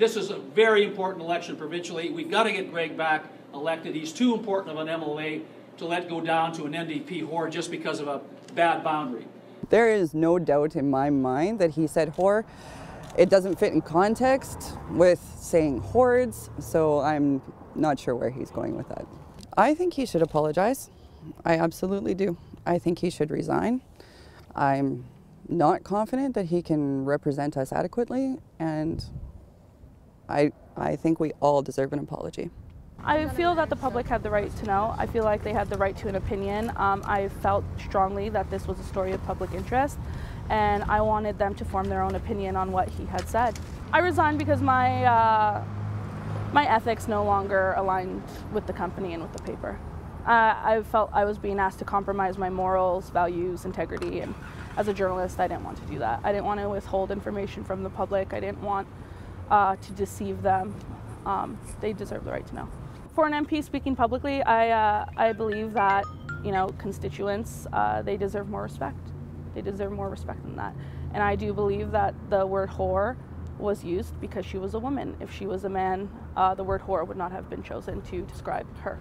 this is a very important election provincially. We've got to get Greg back elected. He's too important of an MLA to let go down to an NDP whore just because of a bad boundary. There is no doubt in my mind that he said whore. It doesn't fit in context with saying hordes, so I'm not sure where he's going with that. I think he should apologize. I absolutely do. I think he should resign. I'm not confident that he can represent us adequately, and I, I think we all deserve an apology. I feel that the public had the right to know. I feel like they had the right to an opinion. Um, I felt strongly that this was a story of public interest, and I wanted them to form their own opinion on what he had said. I resigned because my uh, my ethics no longer aligned with the company and with the paper. Uh, I felt I was being asked to compromise my morals, values, integrity, and as a journalist, I didn't want to do that. I didn't want to withhold information from the public. I didn't want uh, to deceive them. Um, they deserve the right to know. For an MP speaking publicly, I, uh, I believe that you know constituents uh, they deserve more respect. They deserve more respect than that. And I do believe that the word whore was used because she was a woman. If she was a man, uh, the word whore would not have been chosen to describe her.